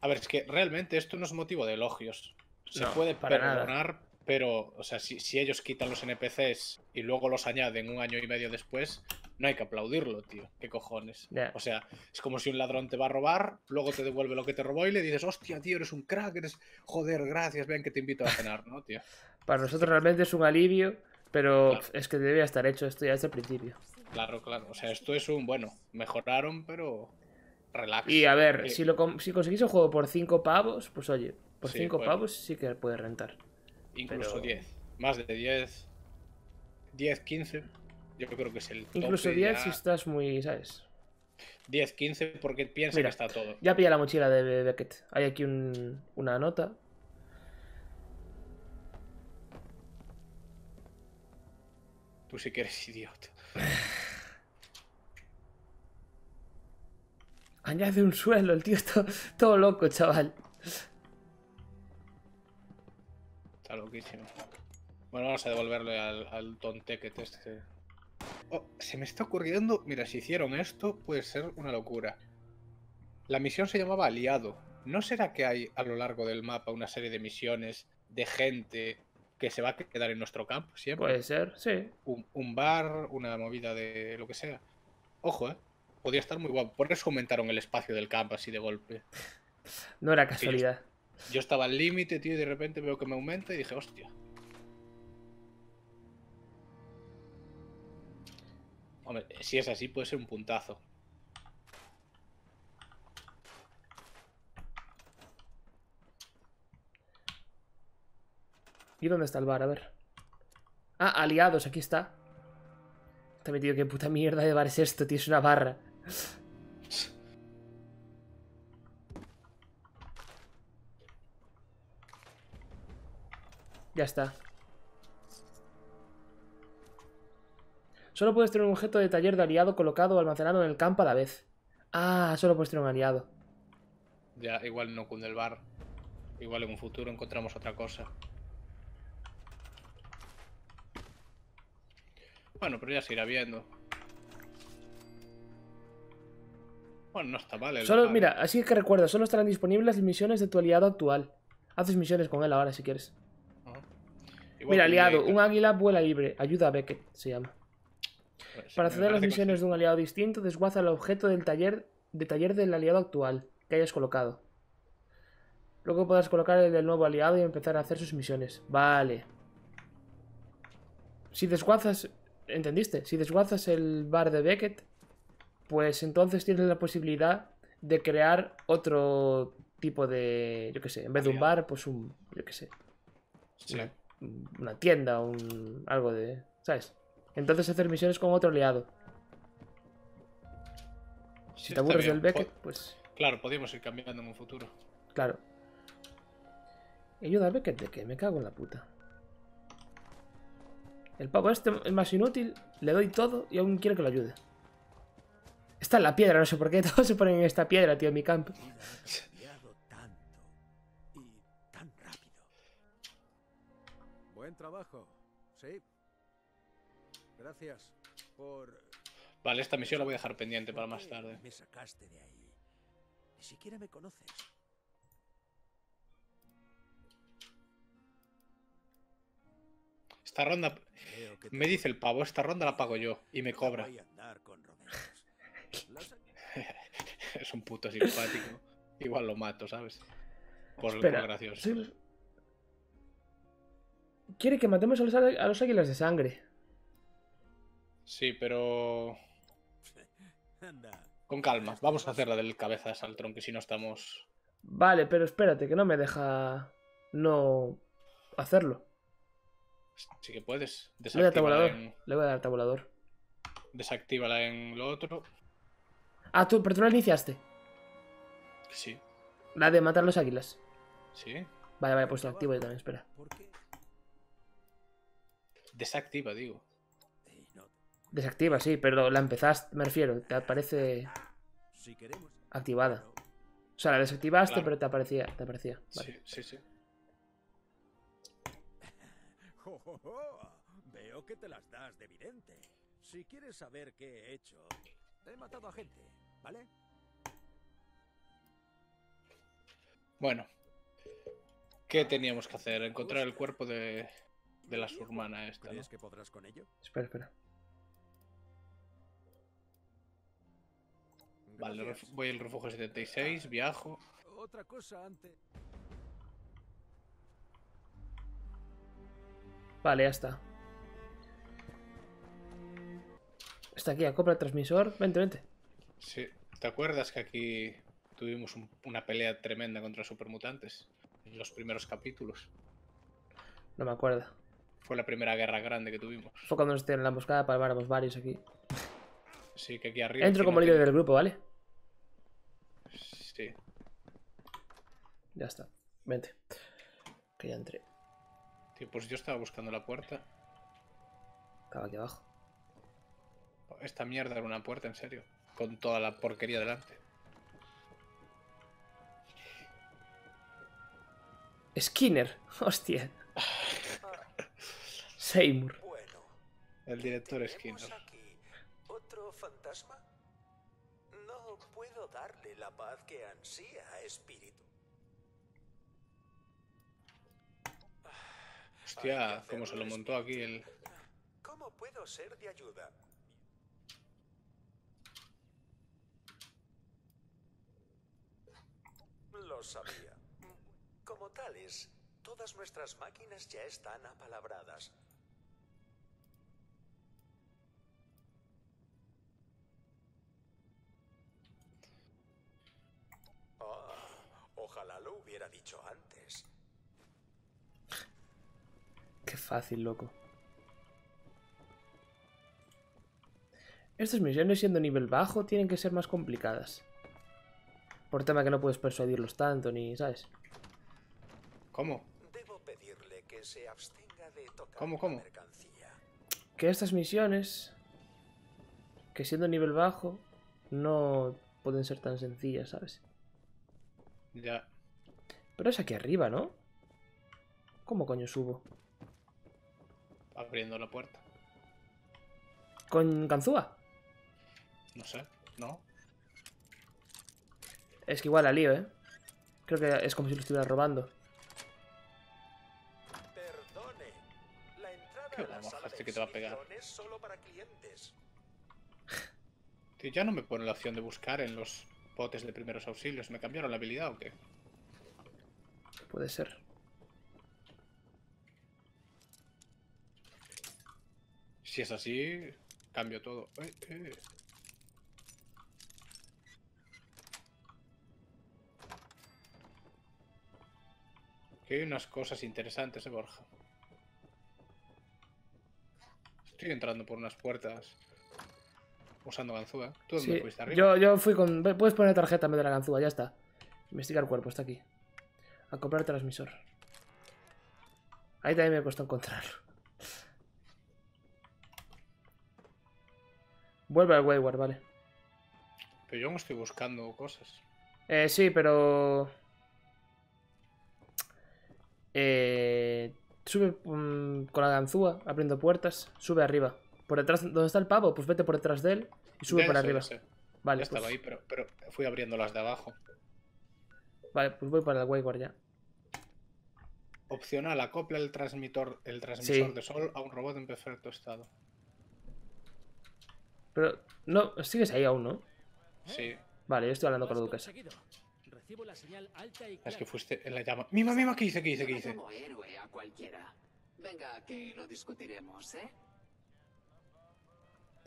B: A ver, es que realmente esto no es motivo de elogios. Se
A: No,
B: puede
A: para nada.
B: perdonar, pero, o sea, si, si ellos quitan los NPCs y luego los añaden un año y medio después, no hay que aplaudirlo, tío. ¿Qué cojones? O sea, es como si un ladrón te va a robar, luego te devuelve lo que te robó y le dices, hostia, tío, eres un crack, eres. Joder, gracias, ven que te invito a cenar, ¿no, tío?
A: para nosotros realmente es un alivio, pero
B: Claro.
A: es que debía estar hecho esto ya desde el principio.
B: Claro, claro. O sea, esto es un. Bueno, mejoraron, pero. Relax.
A: Y a ver,
B: Eh,
A: si, lo si conseguís el juego por 5 pavos, pues oye, por
B: Sí,
A: 5
B: bueno.
A: pavos sí que puede rentar.
B: Incluso
A: Pero-
B: 10. Más de 10. 10, 15. Yo creo que es el.
A: Incluso
B: tope
A: 10
B: ya.
A: si estás muy, ¿sabes?
B: 10, 15 porque piensa
A: Mira.
B: que está todo.
A: Ya pilla la mochila de Beckett. Hay aquí un- una nota.
B: Tú sí que eres idiota.
A: Añade un suelo, el tío está todo loco, chaval.
B: Está loquísimo. Bueno, vamos a devolverle al, al tontequet este. Oh, se me está ocurriendo. Mira, si hicieron esto, puede ser una locura. La misión se llamaba Aliado. ¿No será que hay a lo largo del mapa una serie de misiones de gente que se va a quedar en nuestro campo siempre?
A: Puede ser, sí.
B: un, un bar, una movida de lo que sea. Ojo, eh. Podría estar muy guapo. Por eso aumentaron el espacio del campo así de golpe.
A: No era casualidad.
B: Yo estaba al límite, tío, y de repente veo que me aumenta y dije, hostia. Si es así, puede ser un puntazo.
A: ¿Y dónde está el bar? A ver. Ah, aliados, aquí está. He metido qué puta mierda de bar es esto, tío. Es una barra. Ya está. Solo puedes tener un objeto de taller de aliado colocado o almacenado en el campo a la vez. Ah, solo puedes tener un aliado.
B: Ya, igual no cunde el bar. Igual en un futuro encontramos otra cosa. Bueno, pero ya se irá viendo. Bueno, no está mal el
A: Solo,
B: bar.
A: mira, así que recuerda, solo estarán disponibles las misiones de tu aliado actual. Haces misiones con él ahora si quieres.
B: Igual
A: Mira, aliado, un águila vuela libre. Ayuda a Beckett, se llama.
B: Pues,
A: Para acceder a las misiones de un aliado distinto, desguaza el objeto del taller, de taller del aliado actual que hayas colocado. Luego podrás colocar el del nuevo aliado y empezar a hacer sus misiones. Vale. Si desguazas... ¿Entendiste? Si desguazas el bar de Beckett, pues entonces tienes la posibilidad de crear otro tipo de... Yo qué sé, en vez de un bar, pues un... Yo qué sé.
B: Sí.
A: Una, una tienda, un... algo de... ¿Sabes? Entonces hacer misiones con otro aliado.
B: Sí,
A: Si te aburres del Beckett, pues
B: Claro, podríamos ir cambiando en un futuro.
A: claro. Ayuda a Beckett de que me cago en la puta. El pavo este es más inútil, le doy todo y aún quiero que lo ayude. Está en la piedra, no sé por qué todos se ponen en esta piedra, tío, en mi campo.
D: Buen trabajo. Sí. Gracias por...
B: Vale, esta misión la voy a dejar pendiente para
D: ¿Por
B: más tarde.
D: Me sacaste de ahí. Ni siquiera me conoces.
B: Esta ronda, me dice el pavo, esta ronda la pago yo y me cobra. Es un puto simpático. Igual lo mato, ¿sabes? Por,
A: Espera,
B: por gracioso.
A: Quiere que matemos a los, á- a los águilas de sangre.
B: Sí, pero
D: Anda.
B: con calma. Vamos a hacer la del cabeza de Saltrón, que si no estamos...
A: Vale, pero espérate, que no me deja no hacerlo.
B: Sí que puedes.
A: Le voy a dar
B: Desactívala
A: tabulador.
B: en,
A: Le voy a dar tabulador.
B: desactívala en lo otro.
A: Ah, tú, pero tú la iniciaste.
B: Sí,
A: La de matar los águilas.
B: sí.
A: Vale, vale, pues lo activo yo también, espera.
D: ¿Por qué?
B: Desactiva, digo.
A: Desactiva, sí, pero la empezaste, me refiero, te aparece
D: Si queremos...
A: activada. O sea, la desactivaste,
B: Claro.
A: pero te aparecía, te aparecía. Vale.
B: Sí, sí, sí.
D: Veo que te las das de vidente. Si quieres saber qué he hecho, he matado a gente, ¿vale?
B: Bueno. ¿Qué teníamos que hacer? Encontrar el cuerpo de, de la surmana esta, ¿no?
D: ¿Crees que podrás con ello?
A: Espera, espera.
B: Vale, voy al refugio 76, viajo.
D: Otra cosa antes.
A: Vale, ya está. Está aquí, acopla el transmisor. Vente, vente.
B: Sí. ¿Te acuerdas que aquí tuvimos un- una pelea tremenda contra supermutantes? En los primeros capítulos.
A: No me acuerdo.
B: Fue la primera guerra grande que tuvimos.
A: Fue cuando nos en la emboscada, palmáramos varios aquí.
B: Sí, que aquí arriba.
A: Entro como líder
B: tiene-
A: del grupo, ¿vale?
B: Sí.
A: Ya está. Vente. Que ya entré.
B: Tío, pues yo estaba buscando la puerta.
A: Estaba aquí abajo.
B: Esta mierda era una puerta, en serio. Con toda la porquería delante.
A: Skinner. Hostia. Seymour.
J: Bueno,
B: El director
J: ¿tenemos
B: Skinner.
J: aquí otro fantasma? No puedo darle la paz que ansía, espíritu.
B: Hostia, cómo se lo montó aquí el.
J: ¿Cómo puedo ser de ayuda? Lo sabía. Como tales, todas nuestras máquinas ya están apalabradas. Hubiera dicho antes.
A: Qué fácil, loco. Estas misiones siendo nivel bajo tienen que ser más complicadas. Por tema que no puedes persuadirlos tanto, ni, ¿sabes?
B: ¿Cómo?
J: Debo pedirle que se abstenga de tocar
B: ¿Cómo,
J: la
B: cómo?
J: mercancía.
A: Que estas misiones, que siendo nivel bajo, no pueden ser tan sencillas, ¿sabes?
B: Ya.
A: Pero es aquí arriba, ¿no? ¿Cómo coño subo?
B: Abriendo la puerta.
A: ¿Con Ganzúa?
B: No sé. ¿No?
A: Es que igual la lío, ¿eh? Creo que es como si lo estuviera robando.
J: Perdone. La entrada
B: Qué
J: a la sala
B: este que te va a pegar.
J: exhibición es solo para clientes.
B: Tío, ya no me pone la opción de buscar en los botes de primeros auxilios. ¿Me cambiaron la habilidad o qué?
A: Puede ser.
B: Si es así, cambio todo. Eh, eh. Hay unas cosas interesantes, eh, Borja. Estoy entrando por unas puertas usando ganzúa. ¿Tú dónde
A: Sí,
B: fuiste arriba?
A: yo, yo fui con... Puedes poner tarjeta en vez de la ganzúa, ya está. Investigar cuerpo, está aquí. A comprar transmisor. Ahí también me costó encontrarlo. Vuelve al Wayward, vale.
B: Pero yo no estoy buscando cosas.
A: Eh, sí, pero... Eh, sube mm, con la ganzúa, abriendo puertas. Sube arriba. Por detrás, ¿dónde está el pavo? Pues vete por detrás de él y sube
B: sé,
A: arriba. Vale,
B: ya estaba
A: pues,
B: ahí, pero, pero fui abriendo las de abajo.
A: vale, pues voy para el Wayward ya.
B: Opcional, acopla el transmisor, el transmisor
A: Sí.
B: de sol a un robot en perfecto estado.
A: Pero, no, sigues ahí aún, ¿no?
B: Sí,
A: Vale, yo estoy hablando
E: Lo
A: con la duquesa.
E: conseguido. Recibo la señal alta y
B: es que fuiste en la llama. Mima, mima, ¿qué hice? ¿Qué hice? ¿Qué hice?
F: como héroe a cualquiera. Venga, que lo discutiremos, ¿eh?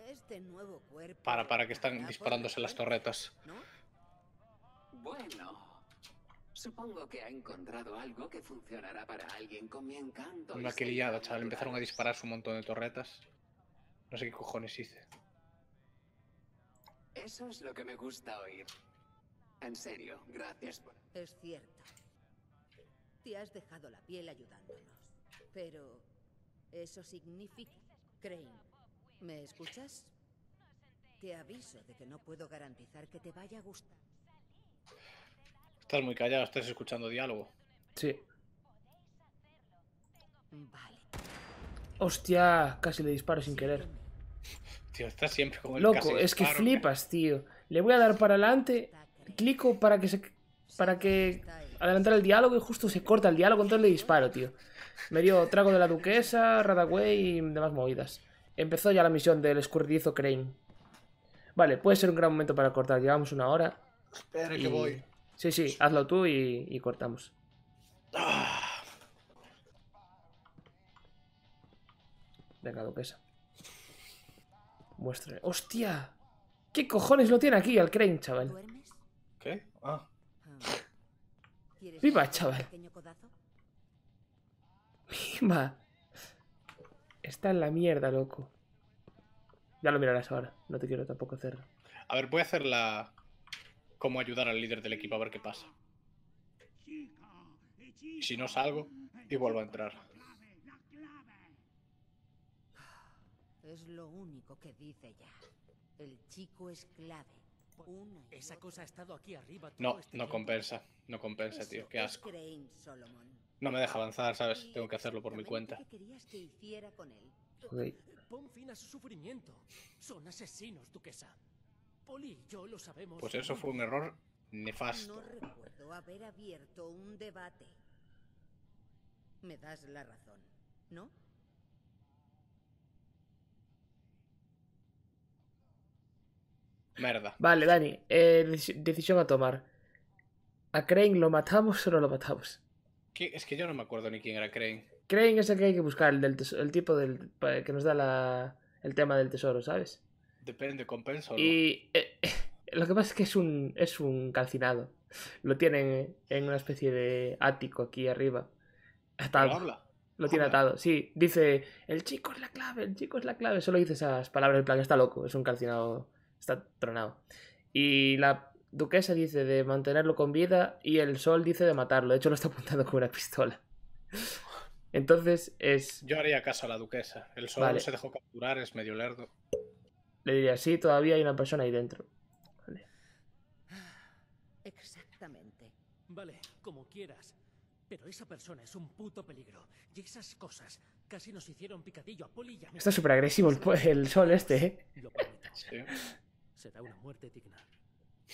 C: Este nuevo cuerpo.
B: Para, para, que están disparándose las torretas.
C: ¿no?
F: Bueno. Supongo que ha encontrado algo que funcionará para alguien con mi encanto.
B: Una que liada, chaval. Empezaron a dispararse un montón de torretas. No sé qué cojones hice.
F: Eso es lo que me gusta oír. En serio, gracias por...
C: Es cierto. Te has dejado la piel ayudándonos. Pero eso significa... Crane, ¿me escuchas? Te aviso de que no puedo garantizar que te vaya a gustar.
B: Estás muy callado, estás escuchando diálogo.
A: Sí.
C: Vale.
A: Hostia, casi le disparo sin querer.
B: Tío, estás siempre con el
A: Loco,
B: casi
A: es que
B: disparo.
A: flipas, tío. Le voy a dar para adelante, clico para que se para que adelantar el diálogo y justo se corta el diálogo, entonces le disparo, tío. Me dio trago de la duquesa, Radaway y demás movidas. Empezó ya la misión del escurridizo Crane. Vale, puede ser un gran momento para cortar. Llevamos una hora.
B: Espera
A: y-
B: que voy.
A: Sí, sí, hazlo tú y, y cortamos. Venga, duquesa. Muestre. ¡Hostia! ¿Qué cojones lo tiene aquí al Crane, chaval?
B: ¿Qué? Ah,
C: Ah. ¿Quieres
A: Viva, chaval.
C: pequeño codazo?
A: Va. Está en la mierda, loco. Ya lo mirarás ahora. No te quiero tampoco hacer.
B: a ver, voy a hacer la. Cómo ayudar al líder del equipo a ver qué pasa. Si no salgo, y vuelvo a entrar.
C: Es lo único que dice ya. El chico es clave. Una
E: Esa cosa ha estado aquí arriba todo
B: No,
E: este
B: no compensa. No compensa, tío. Qué asco. No me deja avanzar, ¿sabes?
C: ¿Y
B: Tengo que hacerlo por mi cuenta.
C: ¿Qué querías que hiciera con él?
A: Ok.
E: Pon fin a su sufrimiento. Son asesinos, duquesa. Poli y yo lo sabemos.
B: Pues eso fue un error nefasto.
C: No recuerdo haber abierto un debate. Me das la razón, ¿no?
B: Merda.
A: Vale, Dani. eh, deci- decisión a tomar. ¿A Crane lo matamos o no lo matamos?
B: ¿Qué? Es que yo no me acuerdo ni quién era Crane.
A: Crane es el que hay que buscar, el, del el tipo del, que nos da la, el tema del tesoro, ¿sabes?
B: Depende, compensa o no.
A: Y eh, lo que pasa es que es un, es un calcinado. Lo tienen en una especie de ático aquí arriba.
B: Pero
A: Atado.
B: habla.
A: Lo tiene atado. Sí, dice, el chico es la clave, el chico es la clave. Solo dice esas palabras, en plan, está loco, es un calcinado, está tronado. Y la duquesa dice de mantenerlo con vida y el sol dice de matarlo. De hecho, lo está apuntando con una pistola. Entonces es,
B: Yo haría caso a la duquesa. El sol
A: Vale.
B: se dejó capturar, es medio lerdo.
A: Le diría, sí, todavía hay una persona ahí dentro. Vale.
C: Exactamente.
E: Vale, como quieras. Pero esa persona es un puto peligro. Y esas cosas casi nos hicieron picadillo a Poli y a mí.
A: Está súper agresivo el, el sol este, ¿eh?
E: Lo.
B: Sí.
E: Será una muerte digna.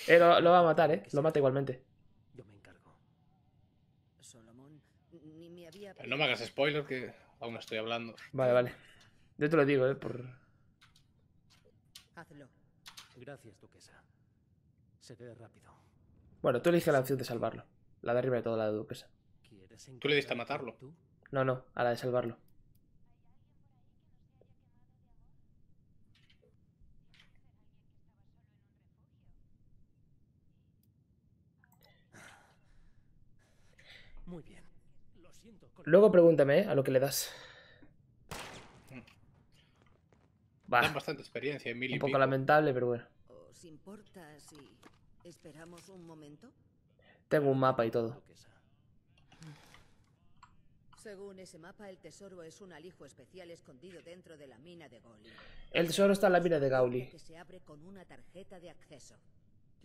A: Eh, lo, lo va a matar, ¿eh? Lo mata igualmente.
E: Yo me encargo.
C: Solomon, ni me había...
B: Pero no me hagas spoiler que aún estoy hablando.
A: Vale, vale. Yo te lo digo, ¿eh? Por...
C: Hazlo.
E: Gracias, duquesa. Seré rápido.
A: Bueno, tú eliges la opción de salvarlo. La de arriba de todo, la de duquesa.
E: ¿Quieres
B: Tú le diste a matarlo.
A: No, no, a la de salvarlo.
E: Muy bien.
A: Luego pregúntame, ¿eh? A lo que le das.
B: Dan
A: Va,
B: bastante experiencia, mil y
A: un poco
B: pico.
A: lamentable, pero bueno.
C: ¿Os importa si esperamos un momento?
A: Tengo un mapa y todo.
C: Según ese mapa, el tesoro es un alijo especial escondido dentro de la mina de Goli.
A: El tesoro está en la mina de Gauli.
C: Que se abre con una tarjeta de acceso.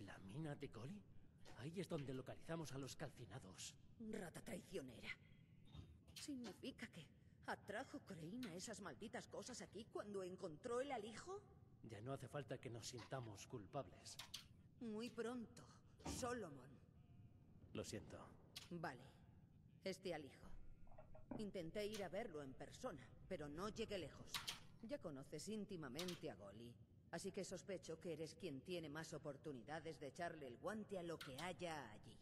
E: ¿La mina de Goli? Ahí es donde localizamos a los calcinados.
C: Rata traicionera. ¿Significa que atrajo Creina esas malditas cosas aquí cuando encontró el alijo?
E: Ya no hace falta que nos sintamos culpables.
C: Muy pronto. Solomon.
E: Lo siento.
C: Vale. Este alijo. Intenté ir a verlo en persona, pero no llegué lejos. Ya conoces íntimamente a Goli, así que sospecho que eres quien tiene más oportunidades de echarle el guante a lo que haya allí.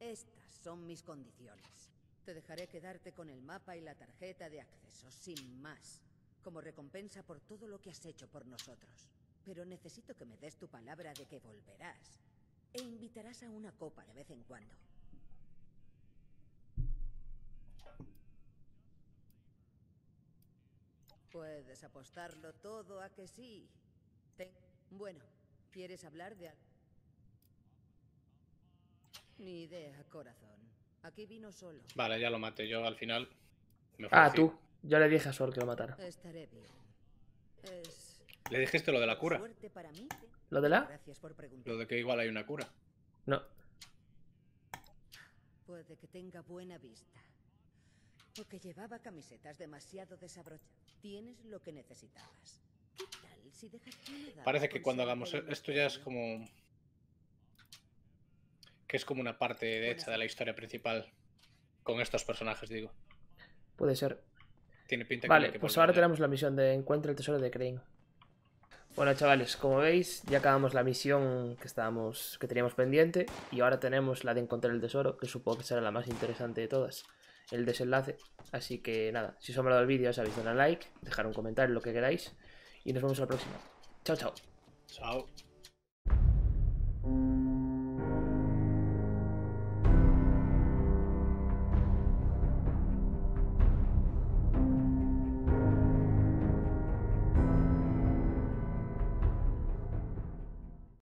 C: Estas son mis condiciones. Te dejaré quedarte con el mapa y la tarjeta de acceso, sin más, como recompensa por todo lo que has hecho por nosotros. Pero necesito que me des tu palabra de que volverás e invitarás a una copa de vez en cuando. Puedes apostarlo todo a que sí. Bueno, ¿quieres hablar de algo? Ni idea, corazón. Aquí vino solo.
B: Vale, ya lo maté yo al final. me
A: Ah, tú. Yo le dije a Sol que lo matara.
C: Estaré bien. Es
B: Le dijiste lo de la cura.
C: para mí.
A: ¿Lo de la?
C: Gracias por preguntar.
B: Lo de que igual hay una cura.
A: No.
C: Puede que tenga buena vista. O que llevaba camisetas demasiado desabrochadas. Tienes lo que necesitabas. ¿Qué tal si dejas
B: Parece que cuando hagamos
C: el
B: esto ya es como... Que es como una parte de hecha de la historia principal. Con estos personajes, digo.
A: Puede ser.
B: Tiene pinta que
A: Vale,
B: que
A: pues ahora
B: ya.
A: tenemos la misión de encuentra el tesoro de Crane. Bueno, chavales, como veis, ya acabamos la misión que estábamos, que teníamos pendiente y ahora tenemos la de encontrar el tesoro, que supongo que será la más interesante de todas, el desenlace. Así que nada, si os ha molado el vídeo, ya sabéis, darle a like, dejar un comentario, lo que queráis y nos vemos en la próxima. Chao, chao.
B: Chao.